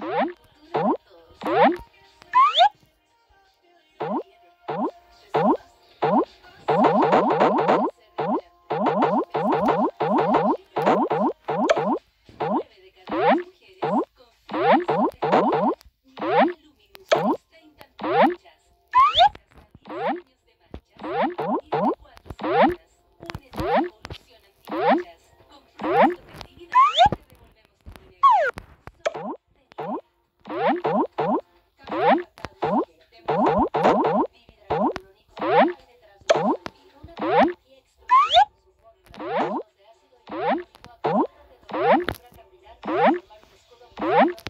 Hum? hum? hum? Mm-hmm.